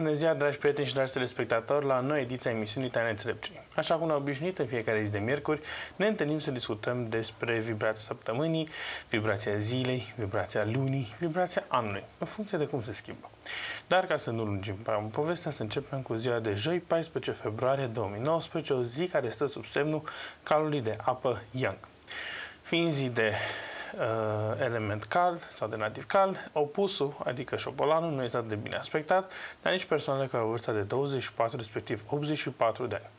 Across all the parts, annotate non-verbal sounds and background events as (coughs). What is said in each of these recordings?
Bună ziua, dragi prieteni și dragi telespectatori, la noi ediția emisiunii Taine Înțelepciunii. Așa cum ne obișnuit în fiecare zi de miercuri, ne întâlnim să discutăm despre vibrația săptămânii, vibrația zilei, vibrația lunii, vibrația anului, în funcție de cum se schimbă. Dar ca să nu lungim prea mult povestea, să începem cu ziua de joi, 14 februarie 2019, o zi care stă sub semnul calului de apă Yang. Fiind zi de uh, element cald sau de nativ cald, opusul, adică șobolanul, nu este atât de bine aspectat, dar nici persoanele care au vârsta de 24, respectiv 84 de ani.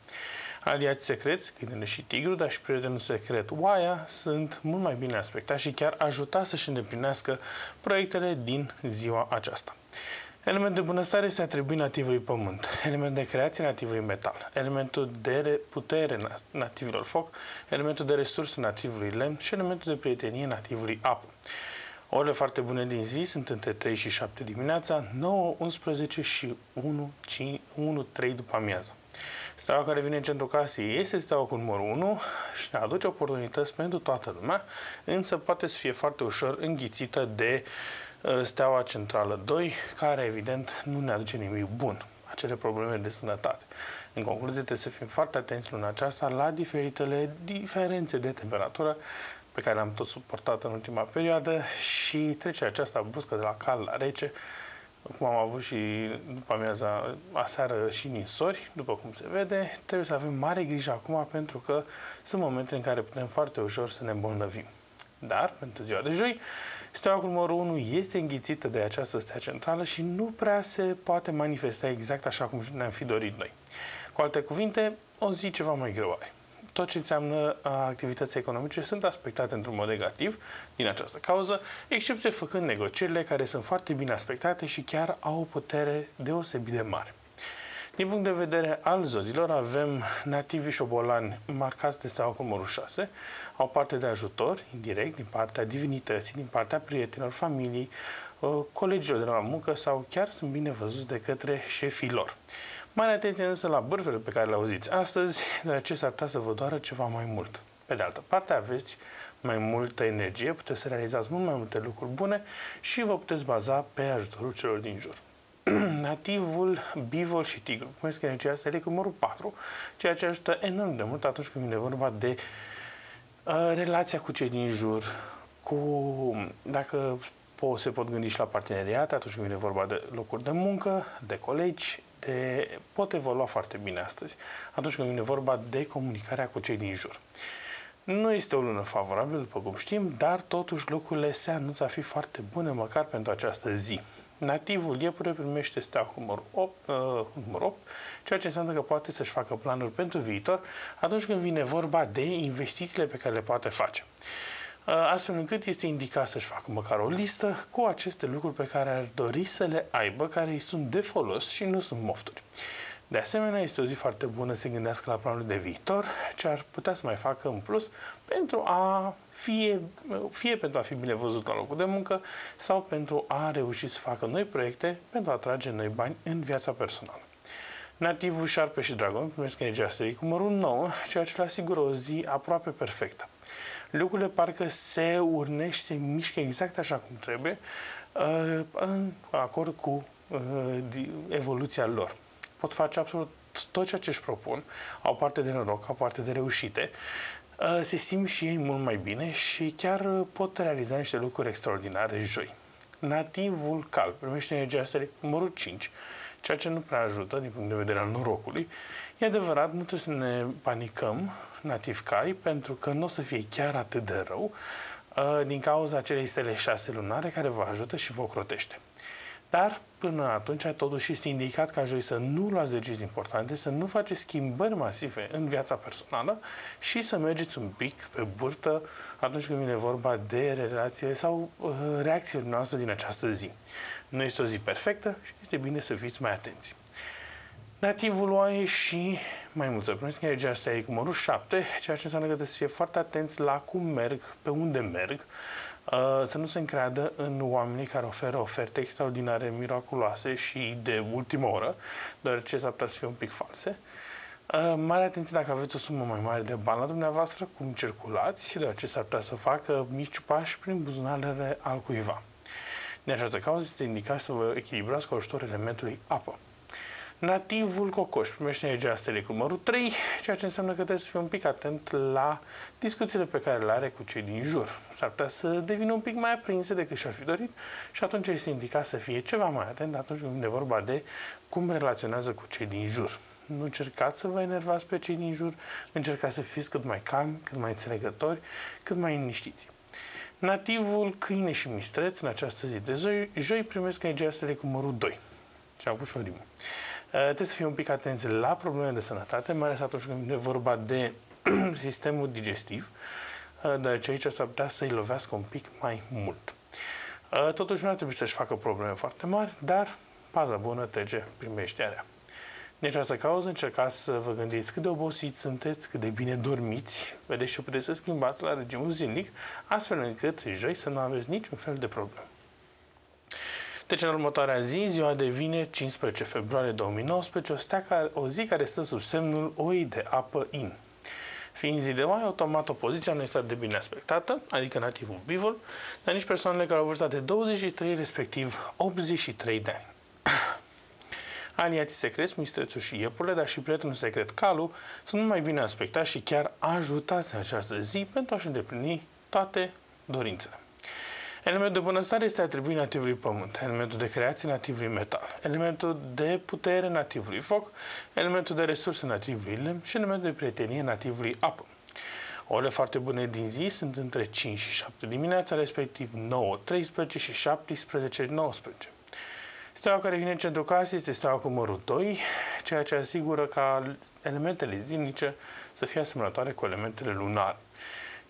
Aliați secreți, câinele și tigru, dar și prietenul secret oaia, sunt mult mai bine aspectați și chiar ajutați să-și îndeplinească proiectele din ziua aceasta. Element de bunăstare este atribuit nativului pământ, element de creație nativului metal, elementul de putere nativilor foc, elementul de resurse nativului lemn și elementul de prietenie nativului apă. Orele foarte bune din zi sunt între 3 și 7 dimineața, 9, 11 și 1, 5, 1 3 după amiază. Steaua care vine în centrul casei este steaua cu numărul 1 și ne aduce oportunități pentru toată lumea, însă poate să fie foarte ușor înghițită de uh, steaua centrală 2, care evident nu ne aduce nimic bun, acele probleme de sănătate. În concluzie, trebuie să fim foarte atenți luna aceasta la diferitele diferențe de temperatură pe care le-am tot suportat în ultima perioadă și trecerea aceasta bruscă de la cald la rece cum am avut și după amiaza aseară și ninsori, după cum se vede, trebuie să avem mare grijă acum pentru că sunt momente în care putem foarte ușor să ne îmbolnăvim. Dar, pentru ziua de joi, steaua cu numărul 1 este înghițită de această stea centrală și nu prea se poate manifesta exact așa cum ne-am fi dorit noi. Cu alte cuvinte, o zi ceva mai greu are tot ce înseamnă activități economice sunt aspectate într-un mod negativ din această cauză, excepție făcând negocierile care sunt foarte bine aspectate și chiar au o putere deosebit de mare. Din punct de vedere al zodilor, avem nativi șobolani marcați de steaua cu numărul 6, au parte de ajutor, indirect, din partea divinității, din partea prietenilor, familiei, colegilor de la muncă sau chiar sunt bine văzuți de către șefii lor. Mare atenție însă la bârfele pe care le auziți astăzi, deoarece s-ar putea să vă doară ceva mai mult. Pe de altă parte, aveți mai multă energie, puteți să realizați mult mai multe lucruri bune și vă puteți baza pe ajutorul celor din jur. (clears throat) Nativul, bivol și tigru. Cum este că energia asta e cu numărul 4, ceea ce ajută enorm de mult atunci când vine vorba de uh, relația cu cei din jur, cu, dacă po, se pot gândi și la parteneriate atunci când vine vorba de locuri de muncă, de colegi, de, pot evolua foarte bine astăzi, atunci când vine vorba de comunicarea cu cei din jur. Nu este o lună favorabilă, după cum știm, dar totuși lucrurile se anunță a fi foarte bune, măcar pentru această zi. Nativul iepure primește stea cu numărul 8, uh, număr 8, ceea ce înseamnă că poate să-și facă planuri pentru viitor atunci când vine vorba de investițiile pe care le poate face. Uh, astfel încât este indicat să-și facă măcar o listă cu aceste lucruri pe care ar dori să le aibă, care îi sunt de folos și nu sunt mofturi. De asemenea, este o zi foarte bună să se gândească la planul de viitor, ce ar putea să mai facă în plus pentru a fie, fie pentru a fi bine văzut la locul de muncă sau pentru a reuși să facă noi proiecte pentru a atrage noi bani în viața personală. Nativul șarpe și dragon primesc energia asta cu numărul 9, ceea ce le asigură o zi aproape perfectă lucrurile parcă se urnește, se mișcă exact așa cum trebuie, uh, în acord cu uh, evoluția lor. Pot face absolut tot ceea ce își propun, au parte de noroc, au parte de reușite, uh, se simt și ei mult mai bine și chiar pot realiza niște lucruri extraordinare joi. Nativul calb primește energia asta de numărul 5, ceea ce nu prea ajută din punct de vedere al norocului. E adevărat, nu trebuie să ne panicăm nativ cai, pentru că nu o să fie chiar atât de rău uh, din cauza acelei stele șase lunare care vă ajută și vă ocrotește. Dar până atunci totuși este indicat ca joi să nu luați decizii importante, să nu faceți schimbări masive în viața personală și să mergeți un pic pe burtă atunci când vine vorba de relație sau uh, reacțiile noastre din această zi. Nu este o zi perfectă și este bine să fiți mai atenți. Nativul oaie și mai mult să primesc energia asta e cu numărul 7, ceea ce înseamnă că trebuie să fie foarte atenți la cum merg, pe unde merg, uh, să nu se încreadă în oamenii care oferă oferte extraordinare, miraculoase și de ultimă oră, deoarece s-ar putea să fie un pic false. Uh, mare atenție dacă aveți o sumă mai mare de bani la dumneavoastră, cum circulați, deoarece s-ar putea să facă mici pași prin buzunarele al cuiva. De această cauză este indicat să vă echilibrați cu ajutorul elementului apă. Nativul cocoș primește energia stelei cu numărul 3, ceea ce înseamnă că trebuie să fie un pic atent la discuțiile pe care le are cu cei din jur. S-ar putea să devină un pic mai aprinse decât și-ar fi dorit și atunci este indicat să fie ceva mai atent atunci când vine vorba de cum relaționează cu cei din jur. Nu încercați să vă enervați pe cei din jur, încercați să fiți cât mai calmi, cât mai înțelegători, cât mai liniștiți. Nativul câine și mistreț în această zi de joi, joi primesc energia stelei cu numărul 2. Și am pus și o rimă. Uh, trebuie să fie un pic atenți la probleme de sănătate, mai ales atunci când e vorba de (clears throat) sistemul digestiv, uh, deoarece aici s-ar putea să-i lovească un pic mai mult. Uh, totuși nu ar trebui să-și facă probleme foarte mari, dar paza bună trece primejdearea. Din această cauză încercați să vă gândiți cât de obosiți sunteți, cât de bine dormiți, vedeți ce puteți să schimbați la regimul zilnic, astfel încât joi să nu aveți niciun fel de problemă. Deci în următoarea zi, ziua devine 15 februarie 2019, o, stea care, o zi care stă sub semnul oi de apă in. Fiind zi de mai, automat opoziția nu este de bine aspectată, adică nativul bivol, dar nici persoanele care au vârsta de 23, respectiv 83 de ani. (clears throat) Aliații secreți, mistrețul și iepurile, dar și prietenul secret Calu, sunt mai bine aspectați și chiar ajutați în această zi pentru a-și îndeplini toate dorințele. Elementul de bunăstare este atribuit nativului pământ, elementul de creație nativului metal, elementul de putere nativului foc, elementul de resurse nativului lemn și elementul de prietenie nativului apă. Orele foarte bune din zi sunt între 5 și 7 dimineața, respectiv 9, 13 și 17, 19. Steaua care vine în centrul casei este steaua cu numărul 2, ceea ce asigură ca elementele zilnice să fie asemănătoare cu elementele lunare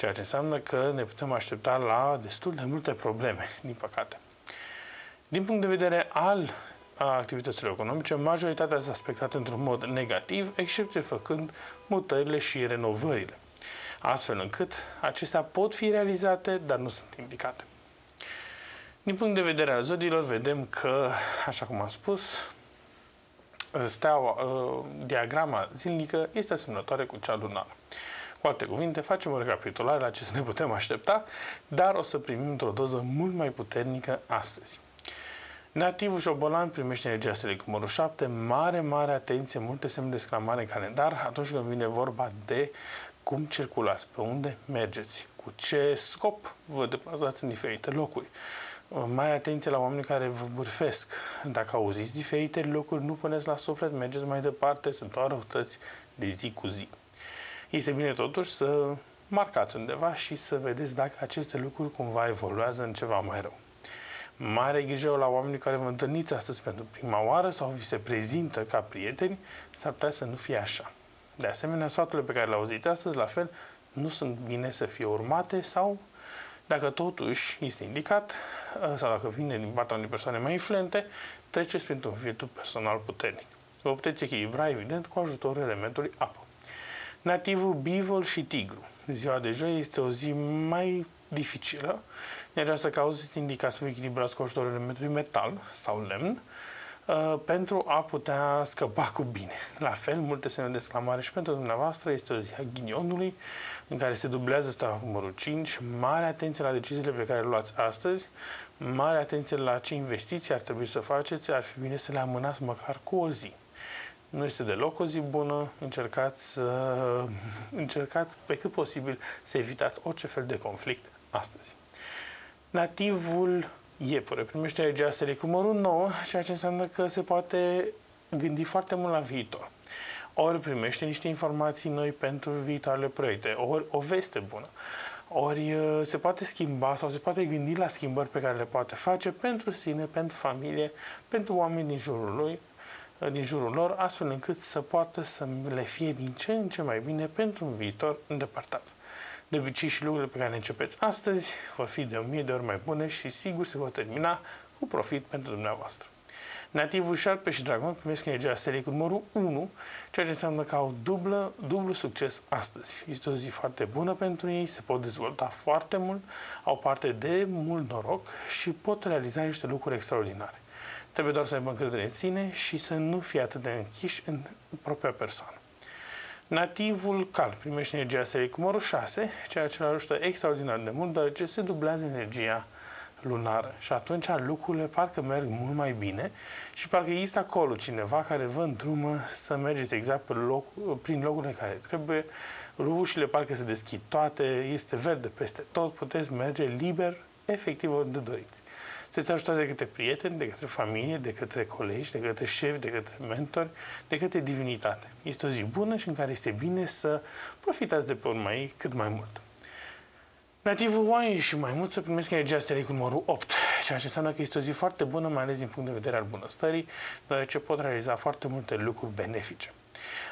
ceea ce înseamnă că ne putem aștepta la destul de multe probleme, din păcate. Din punct de vedere al activităților economice, majoritatea s-a aspectat într-un mod negativ, excepție făcând mutările și renovările, astfel încât acestea pot fi realizate, dar nu sunt indicate. Din punct de vedere al zodiilor, vedem că, așa cum am spus, steaua, ă, diagrama zilnică este asemănătoare cu cea lunară. Cu alte cuvinte, facem o recapitulare la ce să ne putem aștepta, dar o să primim într-o doză mult mai puternică astăzi. Nativul șobolan primește energia stelei cu numărul 7, mare, mare atenție, multe semne de exclamare în calendar atunci când vine vorba de cum circulați, pe unde mergeți, cu ce scop vă deplasați în diferite locuri. Mai atenție la oamenii care vă bârfesc. Dacă auziți diferite locuri, nu puneți la suflet, mergeți mai departe, sunt doar răutăți de zi cu zi. Este bine totuși să marcați undeva și să vedeți dacă aceste lucruri cumva evoluează în ceva mai rău. Mare grijă la oamenii care vă întâlniți astăzi pentru prima oară sau vi se prezintă ca prieteni, s-ar putea să nu fie așa. De asemenea, sfaturile pe care le auziți astăzi, la fel, nu sunt bine să fie urmate sau, dacă totuși este indicat, sau dacă vine din partea unei persoane mai influente, treceți printr-un virtut personal puternic. Vă puteți echilibra, evident, cu ajutorul elementului apă. Nativul bivol și tigru. Ziua de joi este o zi mai dificilă. Din această cauză este indicat să vă echilibrați cu ajutorul elementului metal sau lemn uh, pentru a putea scăpa cu bine. La fel, multe semne de exclamare și pentru dumneavoastră este o zi a ghinionului în care se dublează steaua cu numărul 5. Mare atenție la deciziile pe care le luați astăzi, mare atenție la ce investiții ar trebui să faceți, ar fi bine să le amânați măcar cu o zi. Nu este deloc o zi bună, încercați, uh, (laughs) încercați pe cât posibil să evitați orice fel de conflict astăzi. Nativul iepure primește energia stelei cu numărul 9, ceea ce înseamnă că se poate gândi foarte mult la viitor. Ori primește niște informații noi pentru viitoarele proiecte, ori o veste bună, ori uh, se poate schimba sau se poate gândi la schimbări pe care le poate face pentru sine, pentru familie, pentru oameni din jurul lui, din jurul lor, astfel încât să poată să le fie din ce în ce mai bine pentru un viitor îndepărtat. De obicei și lucrurile pe care le începeți astăzi vor fi de o mie de ori mai bune și sigur se vor termina cu profit pentru dumneavoastră. Nativul șarpe și dragon primesc energia stelei cu numărul 1, ceea ce înseamnă că au dublă, dublu succes astăzi. Este o zi foarte bună pentru ei, se pot dezvolta foarte mult, au parte de mult noroc și pot realiza niște lucruri extraordinare. Trebuie doar să aibă încredere în sine și să nu fie atât de închiși în propria persoană. Nativul cal primește energia serii cu numărul 6, ceea ce îl ajută extraordinar de mult, deoarece se dublează energia lunară și atunci lucrurile parcă merg mult mai bine și parcă există acolo cineva care vă îndrumă să mergeți exact pe loc, prin locurile care trebuie, ușile parcă se deschid toate, este verde peste tot, puteți merge liber, efectiv unde doriți. Sunteți ajutați de către prieteni, de către familie, de către colegi, de către șefi, de către mentori, de către divinitate. Este o zi bună și în care este bine să profitați de pe urma ei cât mai mult. Nativul oaie și mai mult să primesc energia stelei cu numărul 8, ceea ce înseamnă că este o zi foarte bună, mai ales din punct de vedere al bunăstării, deoarece pot realiza foarte multe lucruri benefice.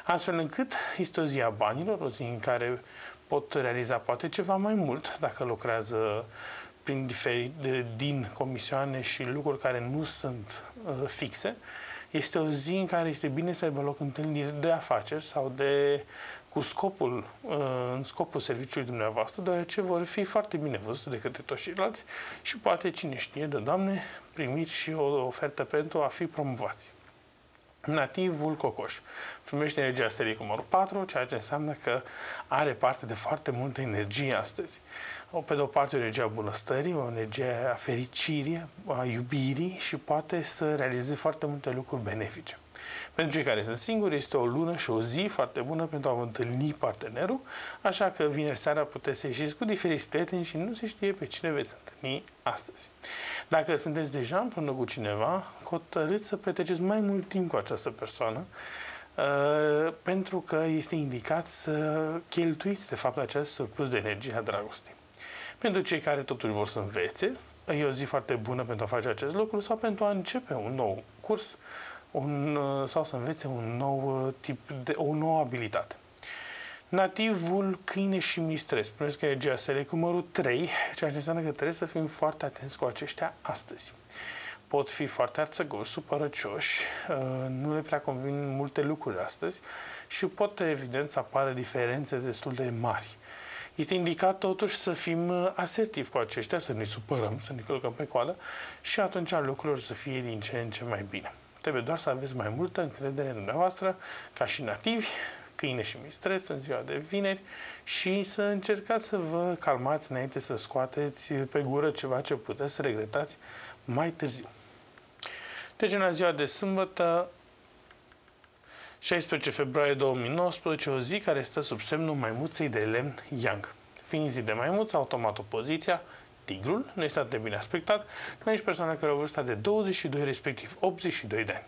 Astfel încât este o zi a banilor, o zi în care pot realiza poate ceva mai mult dacă lucrează prin diferit, din comisioane și lucruri care nu sunt uh, fixe. Este o zi în care este bine să aibă loc întâlniri de afaceri sau de cu scopul, uh, în scopul serviciului dumneavoastră, deoarece vor fi foarte bine văzute de către toți ceilalți și poate, cine știe, de Doamne, primiți și o ofertă pentru a fi promovați. Nativul cocoș primește energia stelei cu numărul 4, ceea ce înseamnă că are parte de foarte multă energie astăzi. O, pe de o parte, o energie a bunăstării, o energie a fericirii, a iubirii și poate să realizeze foarte multe lucruri benefice. Pentru cei care sunt singuri, este o lună și o zi foarte bună pentru a vă întâlni partenerul, așa că vineri seara puteți să ieșiți cu diferiți prieteni și nu se știe pe cine veți întâlni astăzi. Dacă sunteți deja împreună cu cineva, hotărâți să petreceți mai mult timp cu această persoană, Uh, pentru că este indicat să cheltuiți, de fapt, acest surplus de energie a dragostei. Pentru cei care totuși vor să învețe, e o zi foarte bună pentru a face acest lucru sau pentru a începe un nou curs un, uh, sau să învețe un nou uh, tip de, o nouă abilitate. Nativul câine și mistres. Spuneți că e GSL cu numărul 3, ceea ce înseamnă că trebuie să fim foarte atenți cu aceștia astăzi. Pot fi foarte arțăgoși, supărăcioși, uh, nu le prea convin multe lucruri astăzi și pot, evident, să apară diferențe destul de mari. Este indicat totuși să fim asertivi cu aceștia, să ne supărăm, să ne călcăm pe coadă și atunci lucrurile să fie din ce în ce mai bine. Trebuie doar să aveți mai multă încredere în dumneavoastră, ca și nativi, câine și mistreț în ziua de vineri și să încercați să vă calmați înainte să scoateți pe gură ceva ce puteți să regretați mai târziu. Deci, în ziua de sâmbătă, 16 februarie 2019, o zi care stă sub semnul maimuței de lemn Yang. Fiind zi de maimuță, automat opoziția tigrul, nu este atât de bine aspectat, mai nici persoane care au vârsta de 22, respectiv 82 de ani.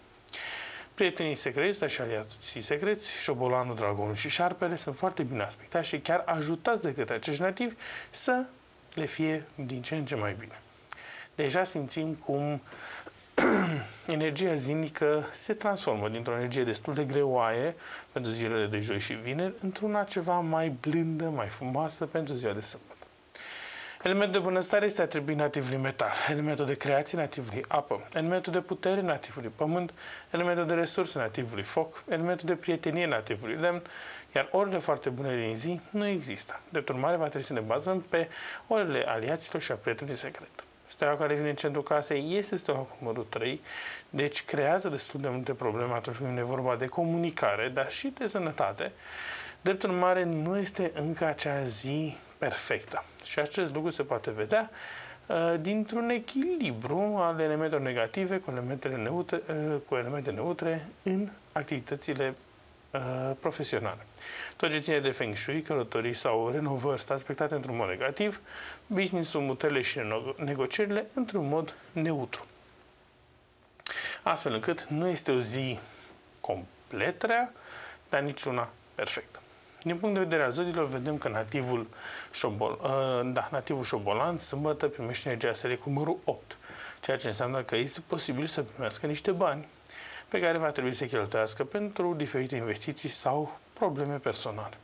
Prietenii secreți, dar și aliații secreți, șobolanul, dragonul și șarpele sunt foarte bine aspectați și chiar ajutați de către acești nativi să le fie din ce în ce mai bine. Deja simțim cum (clears throat) energia zilnică se transformă dintr-o energie destul de greoaie pentru zilele de joi și vineri într-una ceva mai blândă, mai frumoasă pentru ziua de sâmbătă. Elementul de bunăstare este atribuit nativului metal, elementul de creație nativului apă, elementul de putere nativului pământ, elementul de resurse nativului foc, elementul de prietenie nativului lemn, iar orele foarte bune din zi nu există. De urmare, va trebui să ne bazăm pe orele aliaților și a prietenului secret. Steaua care vine în centrul casei este steaua cu numărul 3, deci creează destul de multe probleme atunci când e vorba de comunicare, dar și de sănătate. Drept urmare, nu este încă acea zi perfectă. Și acest lucru se poate vedea uh, dintr-un echilibru al elementelor negative cu elementele neutre, uh, cu elemente neutre în activitățile uh, profesionale. Tot ce ține de feng shui, călătorii sau renovări sunt aspectate într-un mod negativ, business-ul, mutele și negocierile într-un mod neutru. Astfel încât nu este o zi complet rea, dar niciuna perfectă. Din punct de vedere al zodilor, vedem că nativul, șobol, uh, da, nativul șobolan sâmbătă primește energia serie cu numărul 8, ceea ce înseamnă că este posibil să primească niște bani pe care va trebui să cheltuiască pentru diferite investiții sau probleme personale.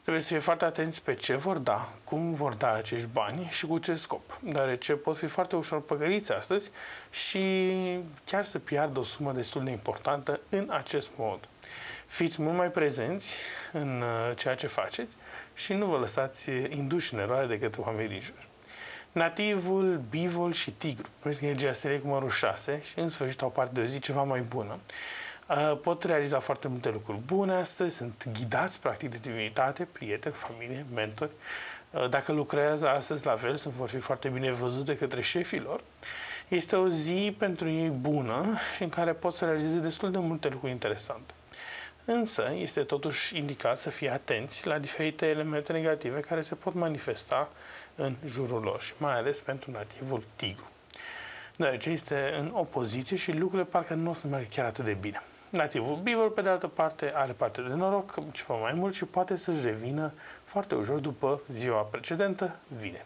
Trebuie să fie foarte atenți pe ce vor da, cum vor da acești bani și cu ce scop, deoarece pot fi foarte ușor păgăriți astăzi și chiar să piardă o sumă destul de importantă în acest mod. Fiți mult mai prezenți în uh, ceea ce faceți și nu vă lăsați induși în eroare de către oamenii din jur. Nativul, bivol și tigru. Primesc energia serie cu numărul 6 și în sfârșit au parte de o zi ceva mai bună. Uh, pot realiza foarte multe lucruri bune astăzi, sunt ghidați practic de divinitate, prieteni, familie, mentori, uh, dacă lucrează astăzi la fel, să vor fi foarte bine văzute către șefilor, este o zi pentru ei bună și în care pot să realizeze destul de multe lucruri interesante. Însă, este totuși indicat să fie atenți la diferite elemente negative care se pot manifesta în jurul lor și mai ales pentru nativul tigru. Deoarece este în opoziție și lucrurile parcă nu o să meargă chiar atât de bine. Nativul Beaver, pe de altă parte, are parte de noroc, ceva mai mult și poate să-și revină foarte ușor după ziua precedentă, vine.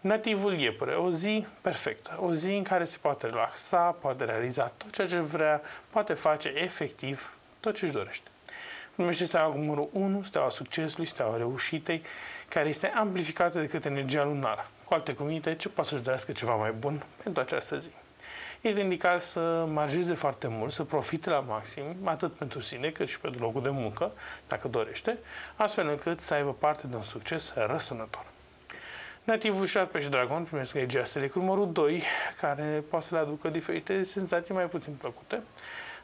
Nativul iepure, o zi perfectă, o zi în care se poate relaxa, poate realiza tot ceea ce vrea, poate face efectiv tot ce își dorește. Numește steaua cu numărul 1, steaua succesului, steaua reușitei, care este amplificată de către energia lunară. Cu alte cuvinte, ce poate să-și dorească ceva mai bun pentru această zi. Este indicat să marjeze foarte mult, să profite la maxim, atât pentru sine cât și pentru locul de muncă, dacă dorește, astfel încât să aibă parte de un succes răsunător. Nativul șarpe și dragon primesc legea stelei cu numărul 2, care poate să le aducă diferite senzații mai puțin plăcute.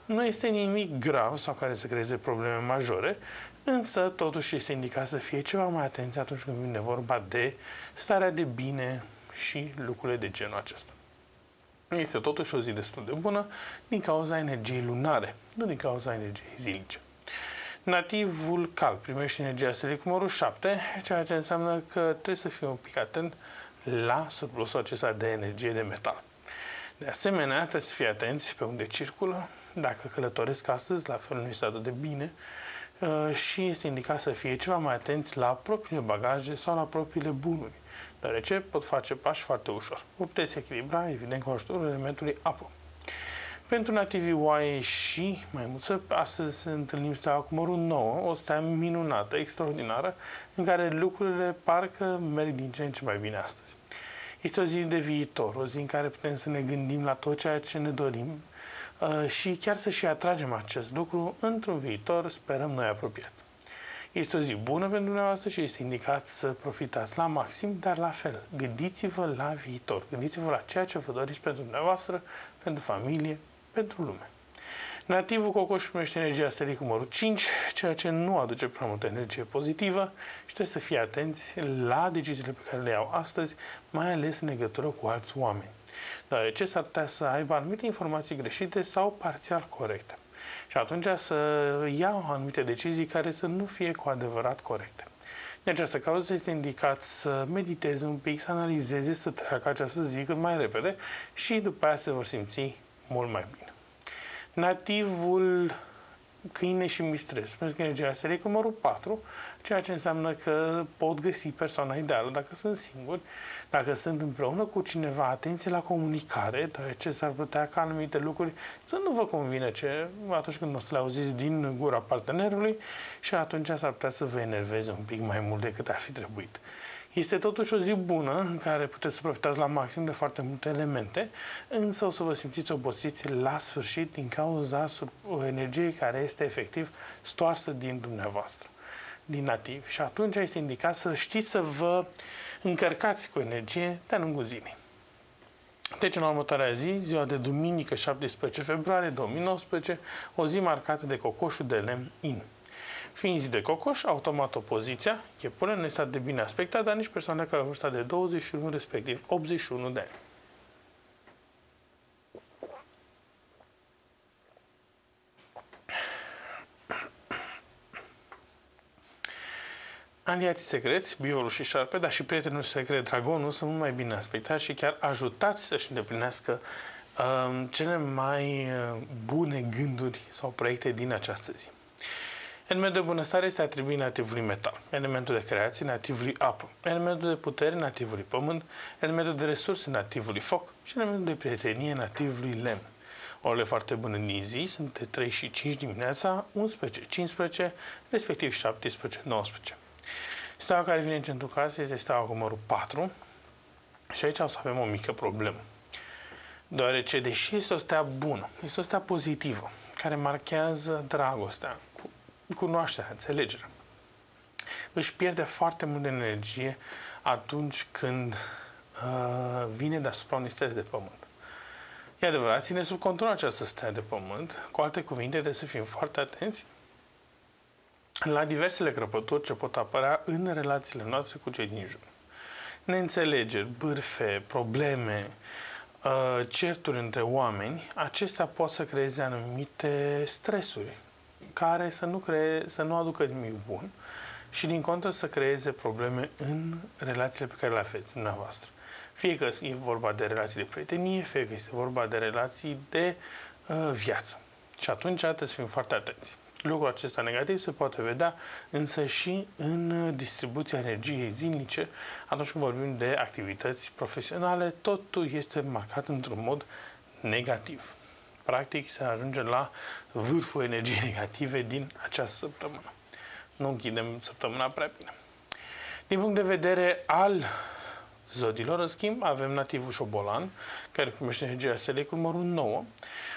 Nu este nimic grav sau care să creeze probleme majore, însă totuși este indicat să fie ceva mai atenți atunci când vine vorba de starea de bine și lucrurile de genul acesta. Este totuși o zi destul de bună din cauza energiei lunare, nu din cauza energiei zilnice. Nativul cal primește energia stelei cu numărul 7, ceea ce înseamnă că trebuie să fie un pic atent la surplusul acesta de energie de metal. De asemenea, trebuie să fie atenți pe unde circulă, dacă călătoresc astăzi, la fel nu este atât de bine, uh, și este indicat să fie ceva mai atenți la propriile bagaje sau la propriile bunuri, deoarece pot face pași foarte ușor. O puteți echilibra, evident, cu ajutorul elementului apă. Pentru nativii oaie și maimuță, astăzi întâlnim steaua cu numărul 9, o stea minunată, extraordinară, în care lucrurile parcă merg din ce în ce mai bine astăzi. Este o zi de viitor, o zi în care putem să ne gândim la tot ceea ce ne dorim uh, și chiar să și atragem acest lucru într-un viitor, sperăm noi apropiat. Este o zi bună pentru dumneavoastră și este indicat să profitați la maxim, dar la fel, gândiți-vă la viitor, gândiți-vă la ceea ce vă doriți pentru dumneavoastră, pentru familie, pentru lume. Nativul cocoș primește energia stelii cu numărul 5, ceea ce nu aduce prea multă energie pozitivă și trebuie să fie atenți la deciziile pe care le iau astăzi, mai ales în legătură cu alți oameni. Deoarece s-ar putea să aibă anumite informații greșite sau parțial corecte. Și atunci să iau anumite decizii care să nu fie cu adevărat corecte. Din această cauză este indicat să mediteze un pic, să analizeze, să treacă această zi cât mai repede și după aia se vor simți mult mai bine. Nativul câine și mistres. Pentru că energia asta e cu numărul 4, ceea ce înseamnă că pot găsi persoana ideală dacă sunt singuri, dacă sunt împreună cu cineva, atenție la comunicare, deoarece s-ar putea ca anumite lucruri să nu vă convină ce, atunci când o să le auziți din gura partenerului și atunci s-ar putea să vă enerveze un pic mai mult decât ar fi trebuit. Este totuși o zi bună în care puteți să profitați la maxim de foarte multe elemente, însă o să vă simțiți obosiți la sfârșit din cauza energiei care este efectiv stoarsă din dumneavoastră, din nativ. Și atunci este indicat să știți să vă încărcați cu energie de-a lungul zilei. Deci, în următoarea zi, ziua de duminică 17 februarie 2019, o zi marcată de cocoșul de lemn in. Fiind zi de cocoș, automat opoziția, chepule, nu este de bine aspectat, dar nici persoane care au vârsta de 21, respectiv 81 de ani. Aliații secreți, biolul și șarpe, dar și prietenul secret, dragonul, sunt mult mai bine aspectați și chiar ajutați să-și îndeplinească uh, cele mai uh, bune gânduri sau proiecte din această zi. Elementul de bunăstare este atribuit nativului metal, elementul de creație nativului apă, elementul de putere nativului pământ, elementul de resurse nativului foc și elementul de prietenie nativului lemn. Orele foarte bune din zi sunt de 3 și 5 dimineața, 11, 15, respectiv 17, 19. Steaua care vine în centrul casei este steaua cu numărul 4 și aici o să avem o mică problemă. Deoarece, deși este o stea bună, este o stea pozitivă, care marchează dragostea, cunoașterea, înțelegerea. Își pierde foarte mult de energie atunci când uh, vine deasupra unei stele de pământ. E adevărat, ține sub control această stea de pământ. Cu alte cuvinte, trebuie să fim foarte atenți la diversele crăpături ce pot apărea în relațiile noastre cu cei din jur. Neînțelegeri, bârfe, probleme, uh, certuri între oameni, acestea pot să creeze anumite stresuri care să nu, cree, să nu aducă nimic bun și din contră să creeze probleme în relațiile pe care le aveți dumneavoastră. Fie că e vorba de relații de prietenie, fie că este vorba de relații de uh, viață. Și atunci trebuie să fim foarte atenți. Lucrul acesta negativ se poate vedea însă și în distribuția energiei zilnice atunci când vorbim de activități profesionale, totul este marcat într-un mod negativ. Practic se ajunge la vârful energiei (laughs) negative din această săptămână. Nu închidem săptămâna prea bine. Din punct de vedere al zodilor, în schimb, avem nativul șobolan, care primește energia stelei cu numărul 9.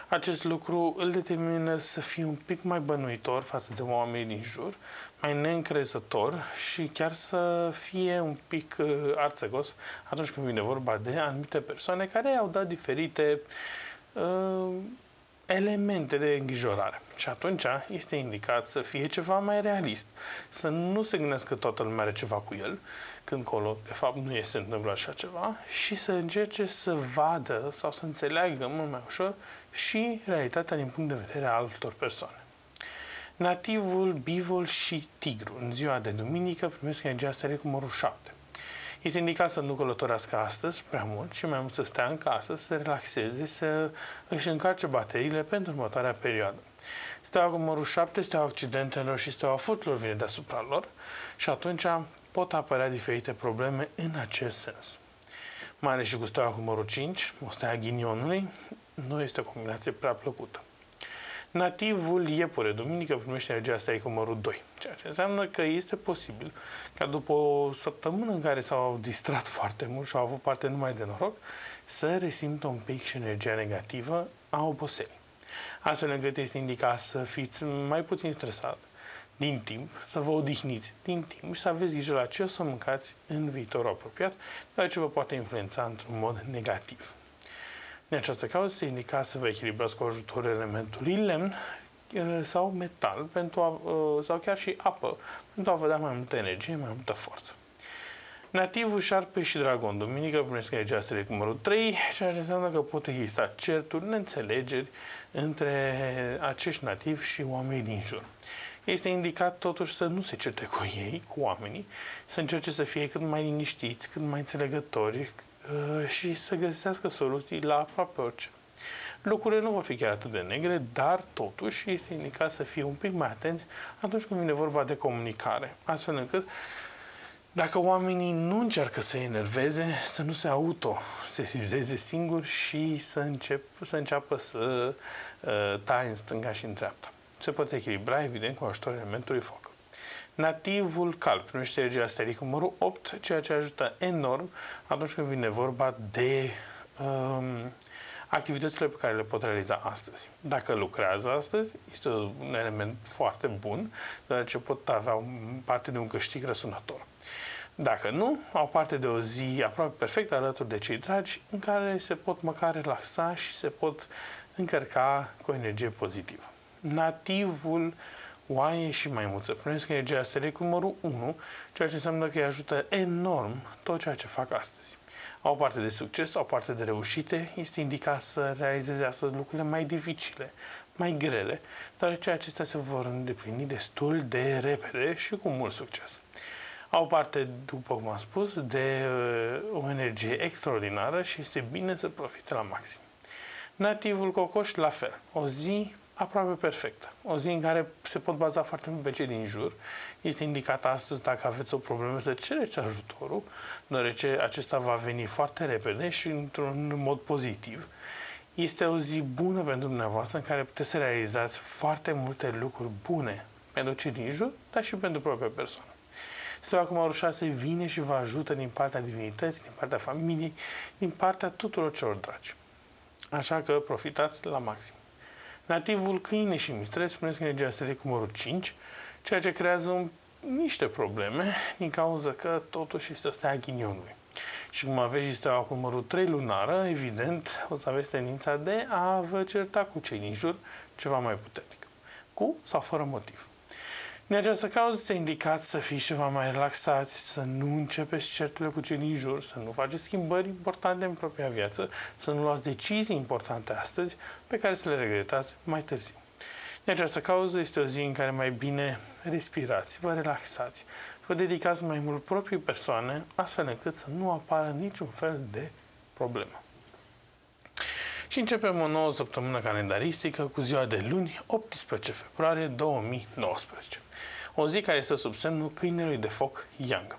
Acest lucru îl determină să fie un pic mai bănuitor față de oamenii din jur, mai neîncrezător și chiar să fie un pic uh, arțăgos atunci când vine vorba de anumite persoane care au dat diferite uh, elemente de îngrijorare. Și atunci este indicat să fie ceva mai realist, să nu se gândească că toată lumea are ceva cu el, când colo, de fapt, nu este întâmplă așa ceva, și să încerce să vadă sau să înțeleagă mult mai ușor și realitatea din punct de vedere al altor persoane. Nativul, bivol și tigru, în ziua de duminică, primesc energia sterie cu numărul 7. Este indicat să nu călătorească astăzi prea mult și mai mult să stea în casă, să se relaxeze, să își încarce bateriile pentru următoarea perioadă. Steaua cu numărul 7, steaua accidentelor și steaua furturilor vine deasupra lor și atunci pot apărea diferite probleme în acest sens. Mai ales și cu steaua cu numărul 5, o stea ghinionului, nu este o combinație prea plăcută. Nativul iepure, duminică, primește energia asta cu numărul 2, ceea ce înseamnă că este posibil ca după o săptămână în care s-au distrat foarte mult și au avut parte numai de noroc, să resimtă un pic și energia negativă a oboselii. Astfel încât este indicat să fiți mai puțin stresat din timp, să vă odihniți din timp și să aveți grijă la ce o să mâncați în viitorul apropiat, deoarece vă poate influența într-un mod negativ. Din această cauză este indicat să vă echilibrați cu ajutorul elementului lemn eh, sau metal pentru a, eh, sau chiar și apă pentru a vă da mai multă energie, mai multă forță. Nativul, șarpe și dragon. Duminică primesc energia astere cu numărul 3, ceea ce înseamnă că pot exista certuri, neînțelegeri între acești nativi și oamenii din jur. Este indicat totuși să nu se certe cu ei, cu oamenii, să încerce să fie cât mai liniștiți, cât mai înțelegători, Uh, și să găsească soluții la aproape orice. Lucrurile nu vor fi chiar atât de negre, dar totuși este indicat să fie un pic mai atenți atunci când vine vorba de comunicare, astfel încât dacă oamenii nu încearcă să enerveze, să nu se auto-sesizeze singuri și să, încep, să înceapă să uh, taie în stânga și în dreapta. Se poate echilibra, evident, cu ajutorul elementului foc. Nativul calp primește energia stelică numărul 8, ceea ce ajută enorm atunci când vine vorba de um, activitățile pe care le pot realiza astăzi. Dacă lucrează astăzi, este un element foarte bun, deoarece pot avea parte de un câștig răsunător. Dacă nu, au parte de o zi aproape perfectă alături de cei dragi, în care se pot măcar relaxa și se pot încărca cu energie pozitivă. Nativul oaie și maimuță. Primesc energia stelei cu numărul 1, ceea ce înseamnă că îi ajută enorm tot ceea ce fac astăzi. Au parte de succes, au parte de reușite, este indicat să realizeze astăzi lucrurile mai dificile, mai grele, deoarece acestea se vor îndeplini destul de repede și cu mult succes. Au parte, după cum am spus, de uh, o energie extraordinară și este bine să profite la maxim. Nativul cocoș, la fel. O zi aproape perfectă. O zi în care se pot baza foarte mult pe cei din jur. Este indicat astăzi, dacă aveți o problemă, să cereți ajutorul, deoarece acesta va veni foarte repede și într-un mod pozitiv. Este o zi bună pentru dumneavoastră în care puteți să realizați foarte multe lucruri bune pentru cei din jur, dar și pentru propria persoană. Steaua cu numărul 6 vine și vă ajută din partea divinității, din partea familiei, din partea tuturor celor dragi. Așa că profitați la maxim. Nativul câine și mitre spuneți energia stelei cu numărul 5, ceea ce creează un, niște probleme din cauza că totuși este o stea a ghinionului. Și cum aveți și steaua cu numărul 3 lunară, evident, o să aveți tendința de a vă certa cu cei din jur ceva mai puternic. Cu sau fără motiv. Din această cauză este indicat să fiți ceva mai relaxați, să nu începeți certurile cu cei din jur, să nu faceți schimbări importante în propria viață, să nu luați decizii importante astăzi pe care să le regretați mai târziu. Din această cauză este o zi în care mai bine respirați, vă relaxați, vă dedicați mai mult proprii persoane, astfel încât să nu apară niciun fel de problemă. Și începem o nouă săptămână calendaristică cu ziua de luni, 18 februarie 2019. O zi care este sub semnul câinelui de foc Yang.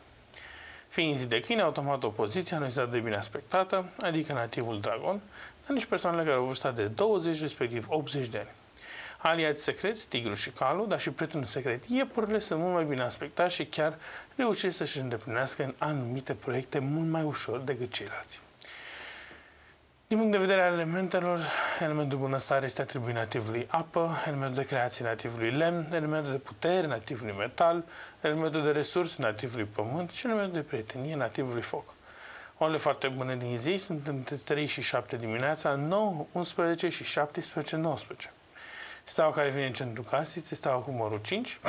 Fiind zi de câine, automat opoziția nu este de bine aspectată, adică nativul dragon, dar nici persoanele care au vârsta de 20, respectiv 80 de ani. Aliați secreți, tigru și calul, dar și prietenul secret, iepurile sunt mult mai bine aspectați și chiar reușesc să-și îndeplinească în anumite proiecte mult mai ușor decât ceilalți. Din punct de vedere al elementelor, elementul bunăstare este atribuit nativului apă, elementul de creație nativului lemn, elementul de putere nativului metal, elementul de resurse nativului pământ și elementul de prietenie nativului foc. Orele foarte bune din zi sunt între 3 și 7 dimineața, 9, 11 și 17, 19. Steaua care vine în centrul casei este steaua cu numărul 5,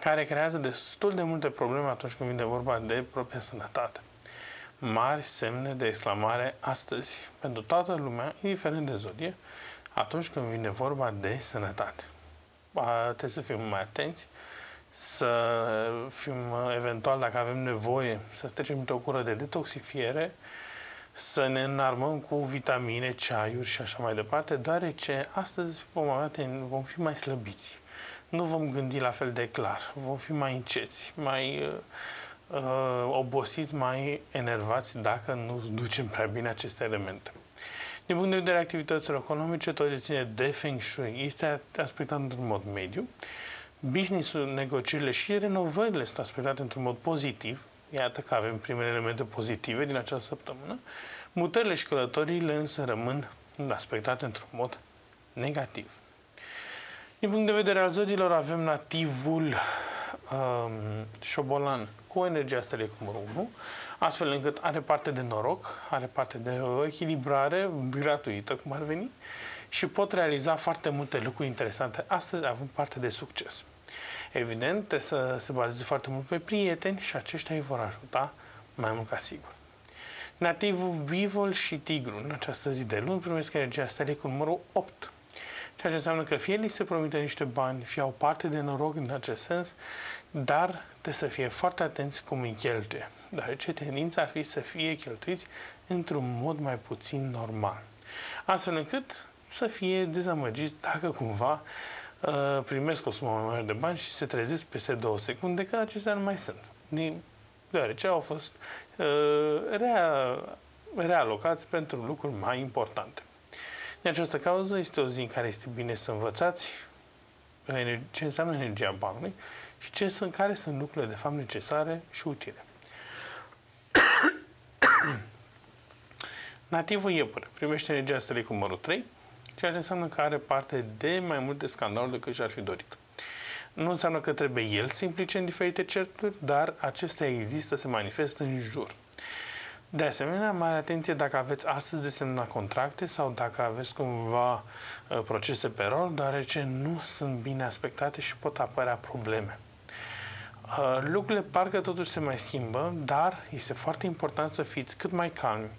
care creează destul de multe probleme atunci când vine vorba de propria sănătate mari semne de exclamare astăzi pentru toată lumea, indiferent de zodie, atunci când vine vorba de sănătate. Trebuie să fim mai atenți, să fim eventual, dacă avem nevoie, să trecem într-o cură de detoxifiere, să ne înarmăm cu vitamine, ceaiuri și așa mai departe, deoarece astăzi vom, avea, vom fi mai slăbiți. Nu vom gândi la fel de clar, vom fi mai înceți, mai uh, uh, obosiți, mai enervați dacă nu ducem prea bine aceste elemente. Din punct de vedere activităților economice, tot ce ține de Feng Shui este aspectat într-un mod mediu. Businessul, negocierile și renovările sunt aspectate într-un mod pozitiv. Iată că avem primele elemente pozitive din această săptămână. Mutările și călătoriile însă rămân aspectate într-un mod negativ. Din punct de vedere al zodilor avem nativul um, șobolan cu energia stelei cu numărul 1, astfel încât are parte de noroc, are parte de o echilibrare gratuită, cum ar veni, și pot realiza foarte multe lucruri interesante astăzi, având parte de succes. Evident, trebuie să se bazeze foarte mult pe prieteni și aceștia îi vor ajuta mai mult ca sigur. Nativul Bivol și Tigru în această zi de luni primesc energia stelei cu numărul 8 ceea ce înseamnă că fie li se promite niște bani, fie au parte de noroc în acest sens, dar trebuie să fie foarte atenți cum îi cheltuie, deoarece tendința ar fi să fie cheltuiți într-un mod mai puțin normal. Astfel încât să fie dezamăgiți dacă cumva uh, primesc o sumă mai mare de bani și se trezesc peste două secunde că acestea nu mai sunt. Din, deoarece au fost uh, rea, realocați pentru lucruri mai importante. Din această cauză este o zi în care este bine să învățați ce înseamnă energia banului și ce sunt, care sunt lucrurile de fapt necesare și utile. (coughs) Nativul iepure primește energia stelei cu numărul 3, ceea ce înseamnă că are parte de mai multe scandaluri decât și-ar fi dorit. Nu înseamnă că trebuie el să implice în diferite certuri, dar acestea există, se manifestă în jur. De asemenea, mai atenție dacă aveți astăzi de semnat contracte sau dacă aveți cumva uh, procese pe rol, deoarece nu sunt bine aspectate și pot apărea probleme. Uh, lucrurile parcă totuși se mai schimbă, dar este foarte important să fiți cât mai calmi,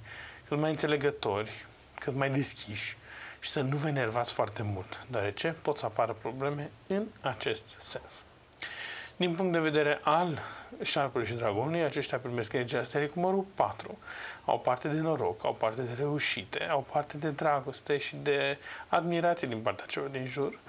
cât mai înțelegători, cât mai deschiși și să nu vă enervați foarte mult, deoarece pot să apară probleme în acest sens. Din punct de vedere al șarpului și dragonului, aceștia primesc energia stelei cu numărul 4. Au parte de noroc, au parte de reușite, au parte de dragoste și de admirație din partea celor din jur.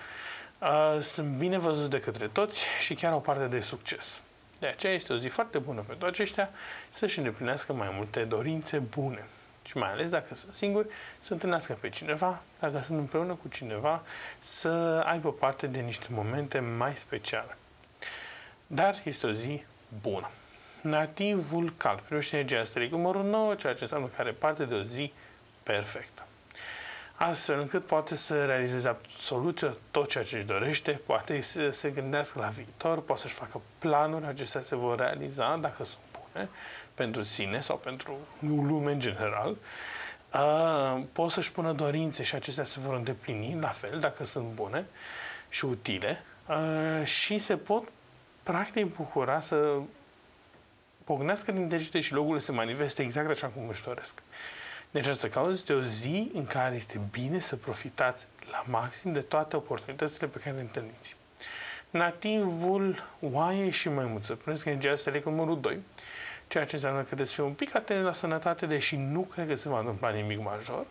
Sunt bine văzuți de către toți și chiar au parte de succes. De aceea este o zi foarte bună pentru aceștia să-și îndeplinească mai multe dorințe bune. Și mai ales dacă sunt singuri, să întâlnească pe cineva, dacă sunt împreună cu cineva, să aibă parte de niște momente mai speciale. Dar este o zi bună. Nativul cal primește energia stelică numărul 9, ceea ce înseamnă că are parte de o zi perfectă. Astfel încât poate să realizeze absolut tot ceea ce își dorește, poate să se gândească la viitor, poate să-și facă planuri, acestea se vor realiza dacă sunt bune pentru sine sau pentru lume în general. Uh, pot să-și pună dorințe și acestea se vor îndeplini, la fel, dacă sunt bune și utile, uh, și se pot practic bucura să pognească din degete și logurile se manifeste exact așa cum își doresc. De această cauză este o zi în care este bine să profitați la maxim de toate oportunitățile pe care le întâlniți. Nativul oaie și măimuță, primesc energia asta cu numărul 2, ceea ce înseamnă că trebuie să fie un pic atent la sănătate, deși nu cred că se va întâmpla nimic major.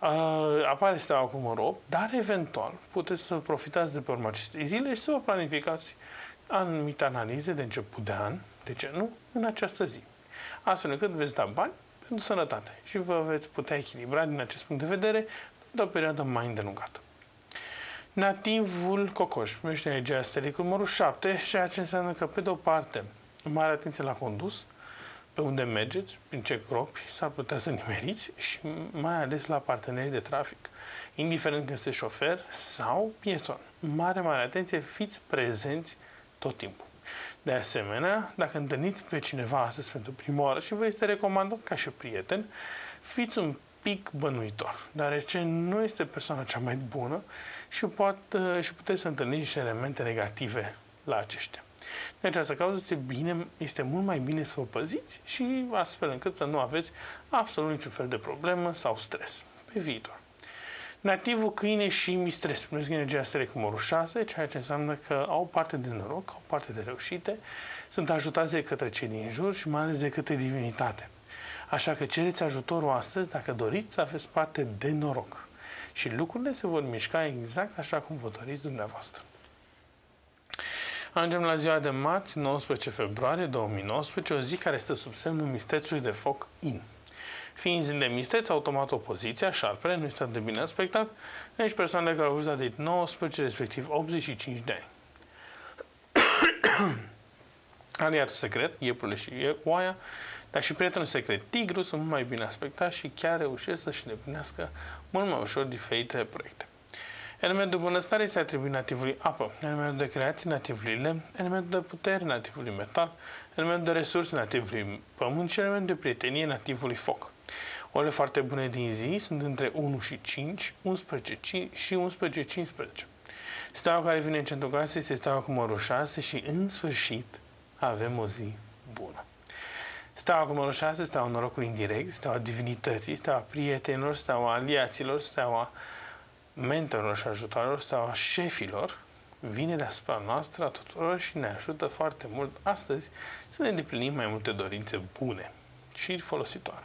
Uh, apare steaua cu numărul 8, dar eventual puteți să profitați de pe urma acestei zile și să vă planificați anumite analize de început de an, de ce nu, în această zi. Astfel încât veți da bani pentru sănătate și vă veți putea echilibra din acest punct de vedere de o perioadă mai îndelungată. Nativul cocoș primește energia stelei cu numărul 7, ceea ce înseamnă că, pe de o parte, mare atenție la condus, pe unde mergeți, prin ce gropi s-ar putea să nimeriți și mai ales la partenerii de trafic, indiferent că este șofer sau pieton. Mare, mare atenție, fiți prezenți tot timpul. De asemenea, dacă întâlniți pe cineva astăzi pentru prima oară și vă este recomandat ca și prieten, fiți un pic bănuitor, deoarece nu este persoana cea mai bună și, poate, și puteți să întâlniți niște elemente negative la aceștia. De această cauză este, bine, este mult mai bine să vă păziți și astfel încât să nu aveți absolut niciun fel de problemă sau stres pe viitor. Nativul câine și mistres primesc energia stelei cu numărul 6, ceea ce înseamnă că au parte de noroc, au parte de reușite, sunt ajutați de către cei din jur și mai ales de către divinitate. Așa că cereți ajutorul astăzi dacă doriți să aveți parte de noroc. Și lucrurile se vor mișca exact așa cum vă doriți dumneavoastră. Ajungem la ziua de marți, 19 februarie 2019, o zi care este sub semnul mistețului de foc in. Fiind zi de misteț, automat opoziția, șarpele, nu este de bine aspectat, deci persoanele care au vârsta de 19, respectiv 85 de ani. (coughs) Aliatul secret, iepurile și oaia, dar și prietenul secret, tigru, sunt mult mai bine aspectați și chiar reușesc să-și îndeplinească mult mai ușor diferite proiecte. Elementul de bunăstare este atribuit nativului apă, elementul de creație nativului lemn, elementul de putere nativului metal, elementul de resurse nativului pământ și elementul de prietenie nativului foc. Ore foarte bune din zi sunt între 1 și 5, 11 5 și 11 15. Steaua care vine în centrul casei este steaua cu numărul 6 și în sfârșit avem o zi bună. Steaua cu numărul 6, steaua norocului indirect, steaua divinității, steaua prietenilor, steaua aliaților, steaua mentorilor și ajutorilor, steaua șefilor, vine deasupra noastră a tuturor și ne ajută foarte mult astăzi să ne îndeplinim mai multe dorințe bune și folositoare.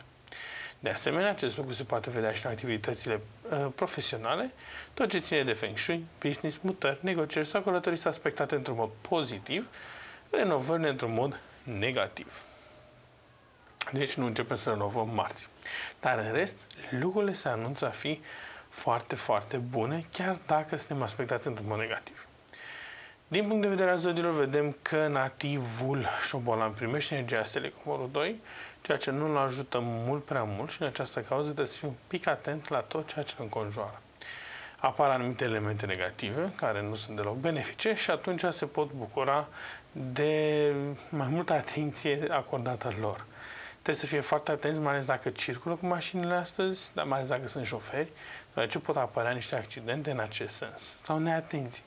De asemenea, acest lucru se poate vedea și în activitățile uh, profesionale, tot ce ține de feng shui, business, mutări, negocieri sau călătorii aspectate într-un mod pozitiv, renovările într-un mod negativ. Deci nu începem să renovăm marți. Dar în rest, lucrurile se anunță a fi foarte, foarte bune, chiar dacă suntem aspectați într-un mod negativ. Din punct de vedere al zodiilor, vedem că nativul șobolan primește energia stelei cu numărul 2, ceea ce nu-l ajută mult prea mult și în această cauză trebuie să fii un pic atent la tot ceea ce îl înconjoară. Apar anumite elemente negative, care nu sunt deloc benefice și atunci se pot bucura de mai multă atenție acordată lor. Trebuie să fie foarte atenți, mai ales dacă circulă cu mașinile astăzi, dar mai ales dacă sunt șoferi, deoarece pot apărea niște accidente în acest sens sau neatenții.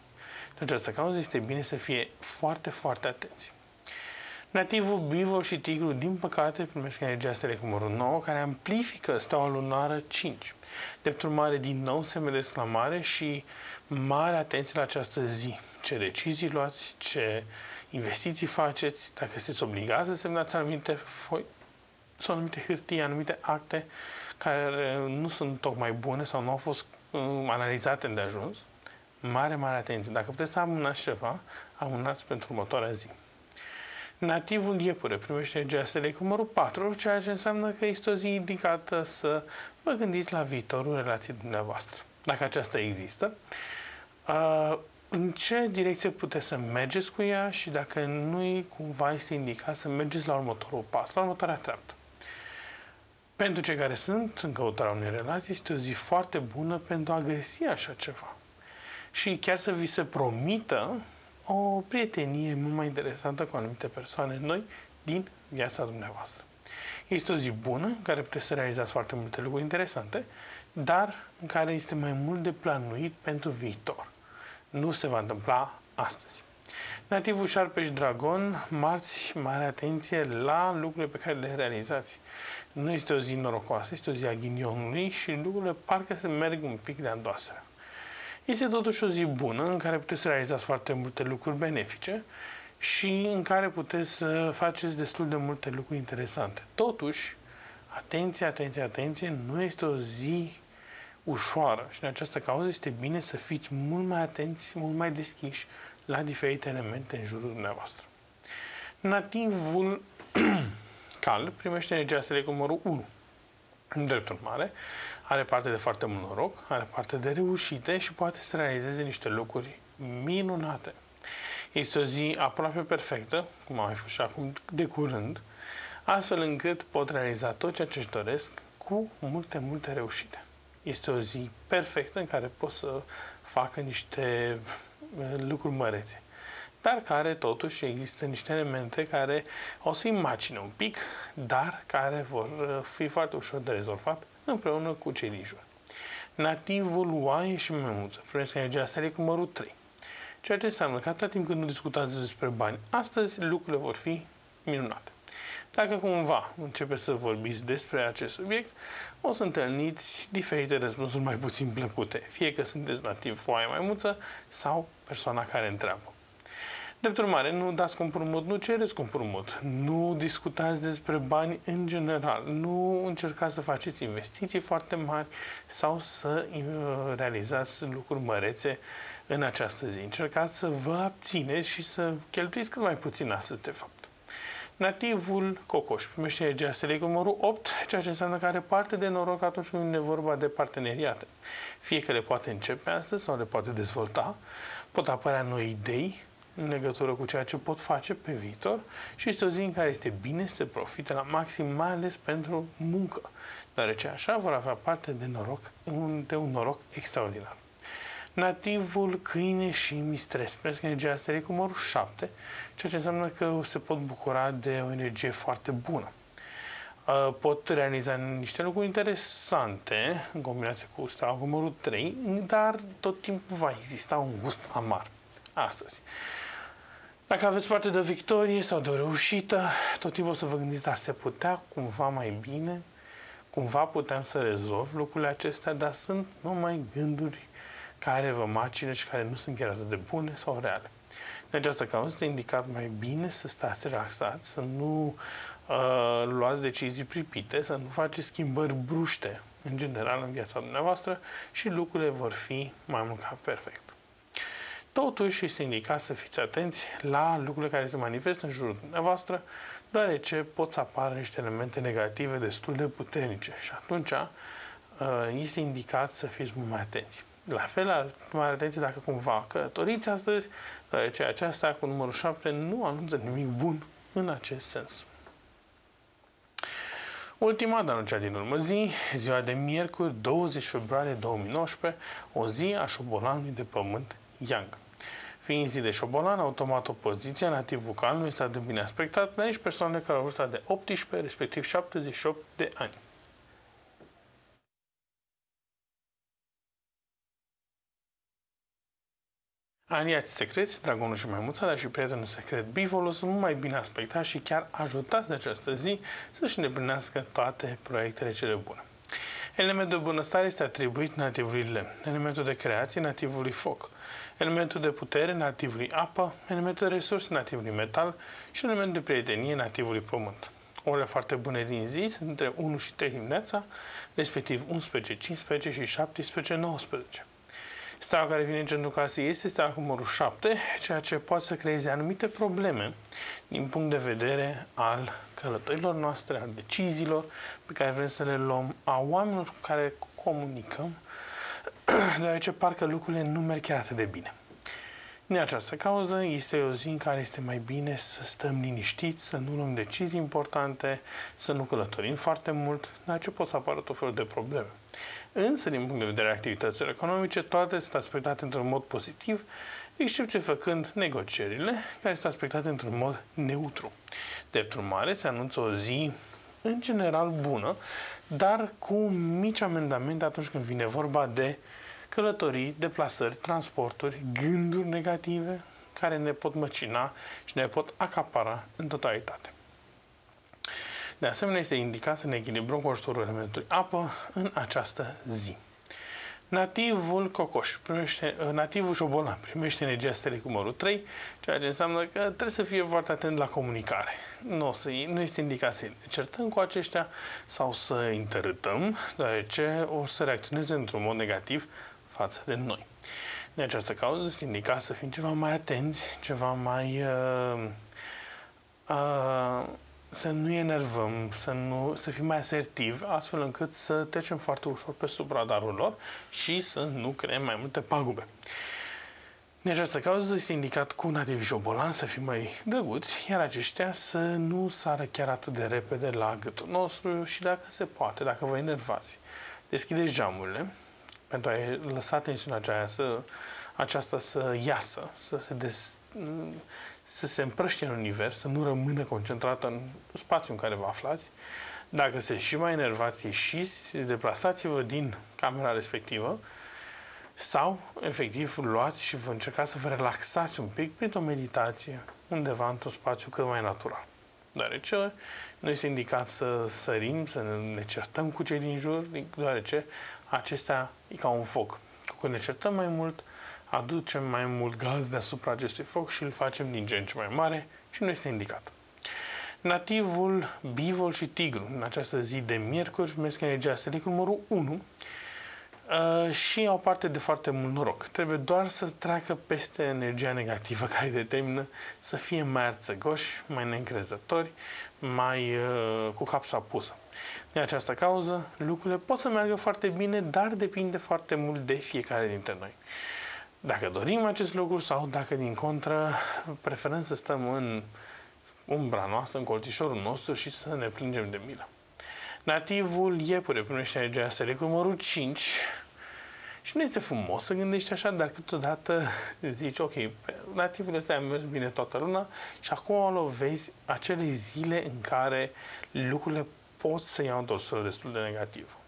De această cauză este bine să fie foarte, foarte atenți. Nativul Bivo și Tigru, din păcate, primesc energia stelei cu numărul 9, care amplifică steaua lunară 5. Drept urmare, din nou, semne de exclamare și mare atenție la această zi. Ce decizii luați, ce investiții faceți, dacă sunteți obligați să semnați anumite foi sau anumite hârtii, anumite acte care nu sunt tocmai bune sau nu au fost um, analizate de ajuns, mare, mare atenție. Dacă puteți să amânați ceva, amânați pentru următoarea zi. Nativul iepure primește energia stelei cu numărul 4, ceea ce înseamnă că este o zi indicată să vă gândiți la viitorul relației dumneavoastră. Dacă aceasta există, în ce direcție puteți să mergeți cu ea și dacă nu cumva este indicat să mergeți la următorul pas, la următoarea treaptă. Pentru cei care sunt în căutarea unei relații, este o zi foarte bună pentru a găsi așa ceva. Și chiar să vi se promită o prietenie mult mai interesantă cu anumite persoane noi din viața dumneavoastră. Este o zi bună în care puteți să realizați foarte multe lucruri interesante, dar în care este mai mult de planuit pentru viitor. Nu se va întâmpla astăzi. Nativul șarpe și dragon, marți, mare atenție la lucrurile pe care le realizați. Nu este o zi norocoasă, este o zi a ghinionului și lucrurile parcă se merg un pic de andoasă. Este totuși o zi bună în care puteți să realizați foarte multe lucruri benefice și în care puteți să faceți destul de multe lucruri interesante. Totuși, atenție, atenție, atenție, nu este o zi ușoară și în această cauză este bine să fiți mult mai atenți, mult mai deschiși la diferite elemente în jurul dumneavoastră. Nativul (clears throat) cal primește energia stelei cu numărul 1. În drept urmare, are parte de foarte mult noroc, are parte de reușite și poate să realizeze niște lucruri minunate. Este o zi aproape perfectă, cum am mai fost și acum de curând, astfel încât pot realiza tot ceea ce își doresc cu multe, multe reușite. Este o zi perfectă în care pot să facă niște eh, lucruri mărețe dar care totuși există niște elemente care o să-i macine un pic, dar care vor eh, fi foarte ușor de rezolvat împreună cu cei din jur. Nativul oaie și mămuță primesc energia asta cu numărul 3. Ceea ce înseamnă că atâta timp când nu discutați despre bani, astăzi lucrurile vor fi minunate. Dacă cumva începeți să vorbiți despre acest subiect, o să întâlniți diferite răspunsuri mai puțin plăcute, fie că sunteți nativ foaie maimuță sau persoana care întreabă. Drept urmare, nu dați compromut, nu cereți compromut, nu discutați despre bani în general, nu încercați să faceți investiții foarte mari sau să uh, realizați lucruri mărețe în această zi. Încercați să vă abțineți și să cheltuiți cât mai puțin astăzi, de fapt. Nativul cocoș primește energia stelei cu numărul 8, ceea ce înseamnă că are parte de noroc atunci când e vorba de parteneriate. Fie că le poate începe astăzi sau le poate dezvolta, pot apărea noi idei, în legătură cu ceea ce pot face pe viitor și este o zi în care este bine să profite la maxim, mai ales pentru muncă, deoarece așa vor avea parte de noroc, de un noroc extraordinar. Nativul câine și mistres. Primesc energia asta cu numărul 7, ceea ce înseamnă că se pot bucura de o energie foarte bună. Uh, pot realiza niște lucruri interesante în combinație cu steaua cu numărul 3, dar tot timpul va exista un gust amar astăzi. Dacă aveți parte de o victorie sau de o reușită, tot timpul o să vă gândiți, da, se putea cumva mai bine, cumva puteam să rezolv lucrurile acestea, dar sunt numai gânduri care vă macină și care nu sunt chiar atât de bune sau reale. De această cauză este indicat mai bine să stați relaxați, să nu uh, luați decizii pripite, să nu faceți schimbări bruște în general în viața dumneavoastră și lucrurile vor fi mai mult ca perfect. Totuși este indicat să fiți atenți la lucrurile care se manifestă în jurul dumneavoastră, deoarece pot să apară niște elemente negative destul de puternice și atunci uh, este indicat să fiți mult mai atenți. La fel, mai atenție dacă cumva călătoriți astăzi, deoarece aceasta cu numărul 7 nu anunță nimic bun în acest sens. Ultima, dar nu cea din urmă zi, ziua de miercuri, 20 februarie 2019, o zi a șobolanului de pământ Yang. Fiind zi de șobolan, automat opoziția, nativ vocal, nu este atât de bine aspectat, dar nici persoanele care au vârsta de 18, respectiv 78 de ani. Aliați secreți, dragonul și maimuța, dar și prietenul secret Bivolul sunt mult mai bine aspectați și chiar ajutați de această zi să-și îndeplinească toate proiectele cele bune. Elementul de bunăstare este atribuit nativului lemn, elementul de creație nativului foc, elementul de putere nativului apă, elementul de resurse nativului metal și elementul de prietenie nativului pământ. Orele foarte bune din zi sunt între 1 și 3 dimineața, respectiv 11, 15 și 17, 19. Steaua care vine în centrul casei este steaua cu numărul 7, ceea ce poate să creeze anumite probleme din punct de vedere al călătorilor noastre, al deciziilor pe care vrem să le luăm, a oamenilor cu care comunicăm, (clears throat) deoarece parcă lucrurile nu merg chiar atât de bine. Din această cauză, este o zi în care este mai bine să stăm liniștiți, să nu luăm decizii importante, să nu călătorim foarte mult, dar ce pot să apară tot felul de probleme. Însă, din punct de vedere activităților economice, toate sunt aspectate într-un mod pozitiv, excepție făcând negocierile, care sunt aspectate într-un mod neutru. De urmare, se anunță o zi în general bună, dar cu mici amendamente atunci când vine vorba de călătorii, deplasări, transporturi, gânduri negative, care ne pot măcina și ne pot acapara în totalitate. De asemenea, este indicat să ne echilibrăm cu ajutorul elementului apă în această zi. Nativul cocoș, primește, uh, nativul șobolan primește energia stelei cu numărul 3, ceea ce înseamnă că trebuie să fie foarte atent la comunicare. Nu, să, nu este indicat să certăm cu aceștia sau să interâtăm, deoarece o să reacționeze într-un mod negativ față de noi. De această cauză este indicat să fim ceva mai atenți, ceva mai uh, uh, să nu enervăm, să, nu, să fim mai asertivi, astfel încât să trecem foarte ușor pe sub radarul lor și să nu creăm mai multe pagube. Din această cauză este indicat cu nativi șobolan să fim mai drăguți, iar aceștia să nu sară chiar atât de repede la gâtul nostru și dacă se poate, dacă vă enervați, deschideți geamurile pentru a lăsa tensiunea aceea să, aceasta să iasă, să se des, să se împrăștie în univers, să nu rămână concentrată în spațiul în care vă aflați. Dacă se și mai enervați, ieșiți, deplasați-vă din camera respectivă sau, efectiv, luați și vă încercați să vă relaxați un pic printr-o meditație undeva într-un spațiu cât mai natural. Deoarece nu este indicat să sărim, să ne certăm cu cei din jur, deoarece acestea e ca un foc. Cu ne certăm mai mult, aducem mai mult gaz deasupra acestui foc și îl facem din ce în ce mai mare și nu este indicat. Nativul, bivol și tigru, în această zi de miercuri, primesc energia stelei cu numărul 1 uh, și au parte de foarte mult noroc. Trebuie doar să treacă peste energia negativă care îi determină să fie mai arțăgoși, mai neîncrezători, mai uh, cu capsa pusă. Din această cauză, lucrurile pot să meargă foarte bine, dar depinde foarte mult de fiecare dintre noi dacă dorim acest lucru sau dacă, din contră, preferăm să stăm în umbra noastră, în colțișorul nostru și să ne plângem de milă. Nativul iepure primește energia stelei cu numărul 5 și nu este frumos să gândești așa, dar câteodată zici, ok, nativul ăsta a mers bine toată luna și acum vezi acele zile în care lucrurile pot să iau o destul de negativă.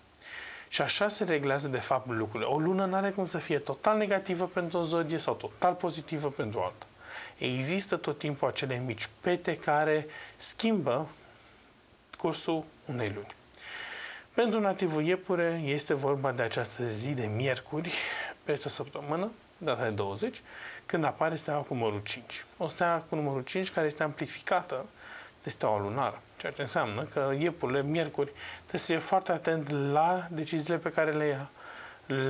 Și așa se reglează de fapt lucrurile. O lună nu are cum să fie total negativă pentru o zodie sau total pozitivă pentru alta. Există tot timpul acele mici pete care schimbă cursul unei luni. Pentru nativul iepure este vorba de această zi de miercuri, peste o săptămână, data de 20, când apare steaua cu numărul 5. O stea cu numărul 5 care este amplificată de steaua lunară. Ceea ce înseamnă că iepurile, miercuri, trebuie să fie foarte atent la deciziile pe care le ia,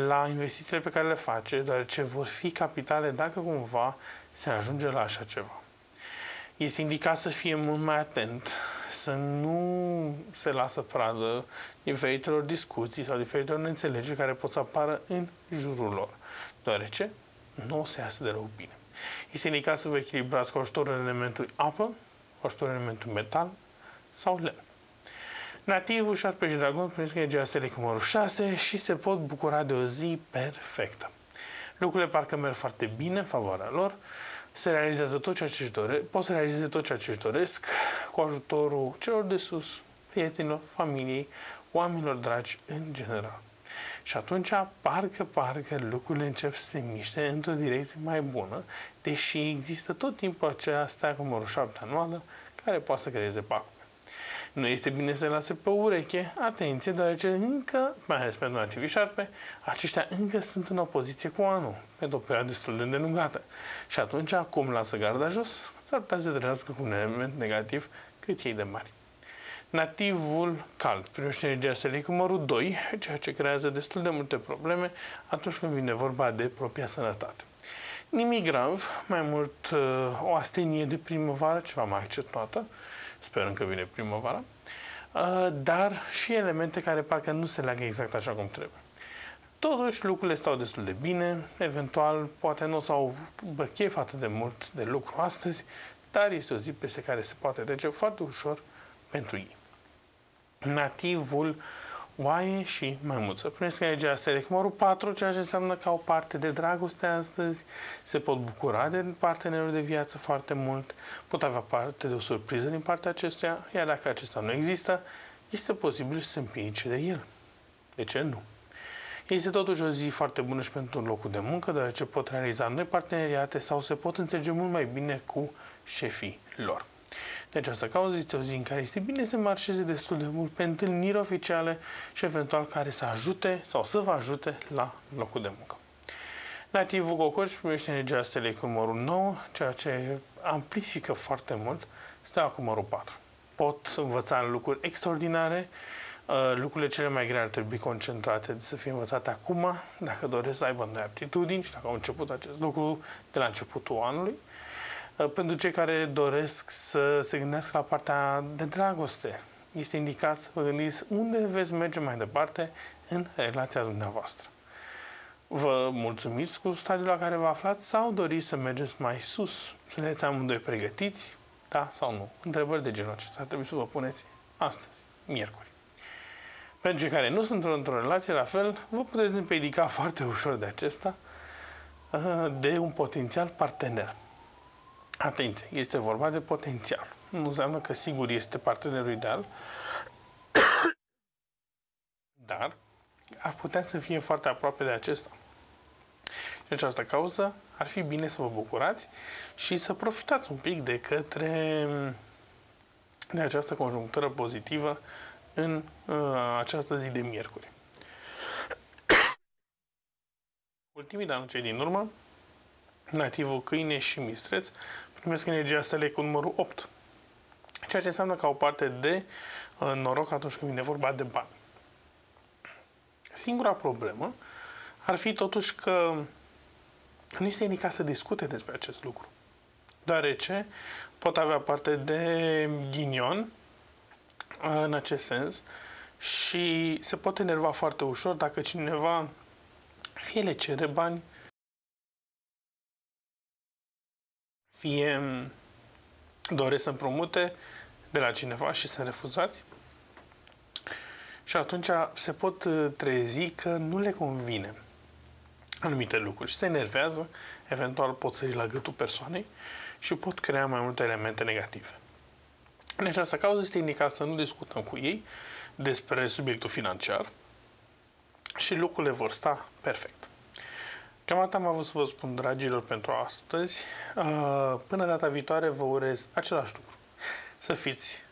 la investițiile pe care le face, deoarece vor fi capitale dacă cumva se ajunge la așa ceva. Este indicat să fie mult mai atent, să nu se lasă pradă diferitelor discuții sau diferitelor neînțelegeri care pot să apară în jurul lor, deoarece nu o să iasă de rău bine. Este indicat să vă echilibrați cu ajutorul elementului apă, cu ajutorul elementului metal, sau lemn. Nativul șarpe și dragon primesc energia stelei cu numărul 6 și se pot bucura de o zi perfectă. Lucrurile parcă merg foarte bine în favoarea lor, se realizează tot ceea ce își doresc, pot să realizeze tot ceea ce își doresc cu ajutorul celor de sus, prietenilor, familiei, oamenilor dragi în general. Și atunci, parcă, parcă lucrurile încep să se miște într-o direcție mai bună, deși există tot timpul aceea stea cu numărul 7 anuală, care poate să creeze pacul. Nu este bine să lase pe ureche, atenție, deoarece încă, mai ales pentru nativi șarpe, aceștia încă sunt în opoziție cu anul, pentru o perioadă destul de îndelungată. Și atunci, cum lasă garda jos, s-ar putea să trăiască cu un element negativ cât ei de mari. Nativul cald primește energia stelei cu numărul 2, ceea ce creează destul de multe probleme atunci când vine vorba de propria sănătate. Nimic grav, mai mult uh, o astenie de primăvară, ceva mai accentuată, sperăm că vine primăvara, uh, dar și elemente care parcă nu se leagă exact așa cum trebuie. Totuși, lucrurile stau destul de bine, eventual, poate nu s-au băchef atât de mult de lucru astăzi, dar este o zi peste care se poate trece foarte ușor pentru ei. Nativul oaie și maimuță. Primesc energia serie cu numărul 4, ceea ce înseamnă că au parte de dragoste astăzi, se pot bucura de partenerul de viață foarte mult, pot avea parte de o surpriză din partea acestuia, iar dacă acesta nu există, este posibil să se împiedice de el. De ce nu? Este totuși o zi foarte bună și pentru locul de muncă, deoarece pot realiza noi parteneriate sau se pot înțelege mult mai bine cu șefii lor. De această cauză este o zi în care este bine să marșeze destul de mult pe întâlniri oficiale și eventual care să ajute sau să vă ajute la locul de muncă. Nativul Cocoș primește energia stelei cu numărul 9, ceea ce amplifică foarte mult steaua cu numărul 4. Pot învăța lucruri extraordinare, uh, lucrurile cele mai grele ar trebui concentrate să fie învățate acum, dacă doresc să aibă noi aptitudini și dacă au început acest lucru de la începutul anului. Uh, pentru cei care doresc să se gândească la partea de dragoste, este indicat să vă gândiți unde veți merge mai departe în relația dumneavoastră. Vă mulțumiți cu stadiul la care vă aflați sau doriți să mergeți mai sus? Sunteți amândoi pregătiți? Da sau nu? Întrebări de genul acesta ar trebui să vă puneți astăzi, miercuri. Pentru cei care nu sunt într-o relație, la fel, vă puteți împiedica foarte ușor de acesta, uh, de un potențial partener. Atenție, este vorba de potențial. Nu înseamnă că sigur este partenerul ideal, (coughs) dar ar putea să fie foarte aproape de acesta. Și această cauză ar fi bine să vă bucurați și să profitați un pic de către de această conjunctură pozitivă în uh, această zi de miercuri. (coughs) Ultimii, dar nu cei din urmă, nativul câine și mistreț primesc energia stelei cu numărul 8. Ceea ce înseamnă că au parte de uh, noroc atunci când vine vorba de bani. Singura problemă ar fi totuși că nu este indicat să discute despre acest lucru. Deoarece pot avea parte de ghinion în acest sens și se poate enerva foarte ușor dacă cineva fie le cere bani, fie doresc să împrumute de la cineva și să refuzați. Și atunci se pot trezi că nu le convine anumite lucruri și se enervează, eventual pot să la gâtul persoanei și pot crea mai multe elemente negative. În această cauză este indicat să nu discutăm cu ei despre subiectul financiar și lucrurile vor sta perfect. Cam atât am avut să vă spun, dragilor, pentru astăzi. Uh, până data viitoare vă urez același lucru. Să fiți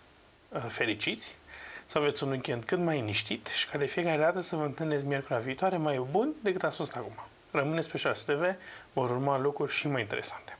uh, fericiți, să aveți un weekend cât mai liniștit și ca de fiecare dată să vă întâlneți miercuri viitoare mai bun decât ați fost acum. Rămâneți pe 6 TV, vor urma lucruri și mai interesante.